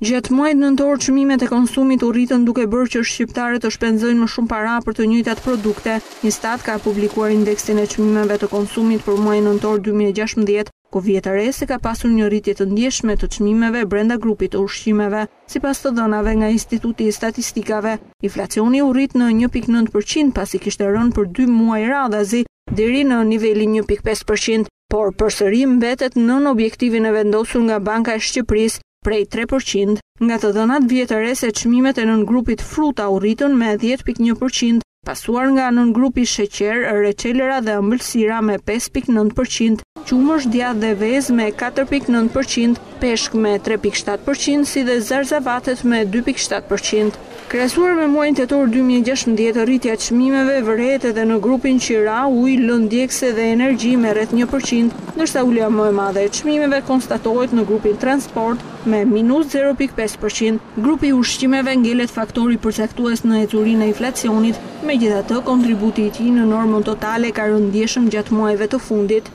Gjatë muajit nëntor çmimet e konsumit u rritën duke bërë që shqiptarët të shpenzojnë më shumë para për të njëjtat produkte. Instat ka publikuar indeksin e çmimeve të konsumit për muajin nëntor dy mijë e gjashtëmbëdhjetë, ku vihet re se ka pasur një rritje të ndjeshme të çmimeve brenda grupit të ushqimeve. Sipas të dhënave nga Instituti i Statistikave, inflacioni u rrit në një pikë nëntë përqind pasi kishte rënë për dy muaj radhazi deri në nivelin një pikë pesë përqind. por përsëri mbetet nën objektivin e vendosur nga Banka e Shqipërisë prej tre për qind. Nga të dhënat vihet re se çmimet e nëngrupit fruta u rritën me dhjetë pikë një për qind, pasuar nga nëngrupi sheqer, reçelra dhe ëmbëlsira me pesë pikë nëntë për qind, qumësht, djathë dhe vezë me katër pikë nëntë për qind, peshk me tre pikë shtatë për qind si dhe zarzavatet me dy pikë shtatë për qind. Krahasuar me muajin tetor dy mijë e gjashtëmbëdhjetë, rritja e çmimeve vërehet edhe në grupin qira, ujë, lëndë djegëse dhe energji me rreth një për qind, ndërsa ulja më e madhe e çmimeve konstatohet në grupin transport me minus zero pikë pesë për qind. Grupi i ushqimeve ngelet faktori përcaktues në ecurinë e inflacionit, megjithatë, kontributi i tij në normën totale ka rënë ndjeshëm gjatë muajve të fundit.